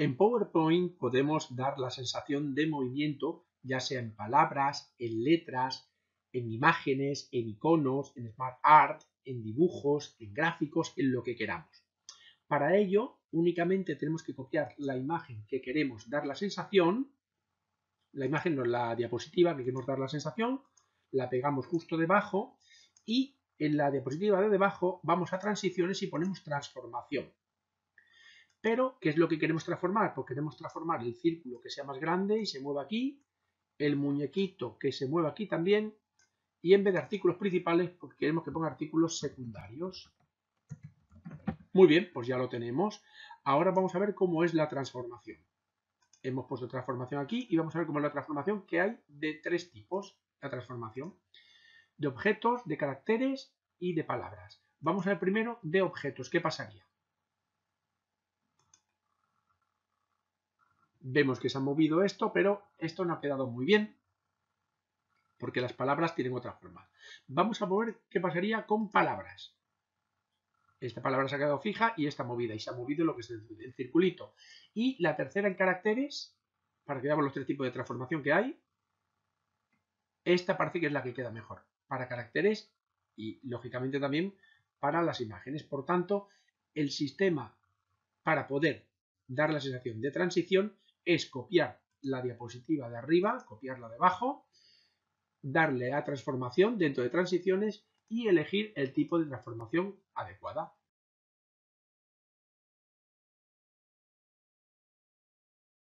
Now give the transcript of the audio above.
En PowerPoint podemos dar la sensación de movimiento, ya sea en palabras, en letras, en imágenes, en iconos, en Smart Art, en dibujos, en gráficos, en lo que queramos. Para ello, únicamente tenemos que copiar la imagen que queremos dar la sensación, la imagen no la diapositiva que queremos dar la sensación, la pegamos justo debajo y en la diapositiva de debajo vamos a transiciones y ponemos transformación. Pero, ¿qué es lo que queremos transformar? Pues queremos transformar el círculo que sea más grande y se mueva aquí, el muñequito que se mueva aquí también, y en vez de artículos principales, pues queremos que ponga artículos secundarios. Muy bien, pues ya lo tenemos. Ahora vamos a ver cómo es la transformación. Hemos puesto transformación aquí y vamos a ver cómo es la transformación que hay de tres tipos. La transformación de objetos, de caracteres y de palabras. Vamos a ver primero de objetos. ¿Qué pasaría? Vemos que se ha movido esto, pero esto no ha quedado muy bien, porque las palabras tienen otra forma. Vamos a ver qué pasaría con palabras. Esta palabra se ha quedado fija y está movida, y se ha movido lo que es el, circulito. Y la tercera en caracteres, para que veamos los tres tipos de transformación que hay, esta parece que es la que queda mejor para caracteres y, lógicamente, también para las imágenes. Por tanto, el sistema para poder dar la sensación de transición es copiar la diapositiva de arriba, copiarla de abajo, darle a transformación dentro de transiciones y elegir el tipo de transformación adecuada.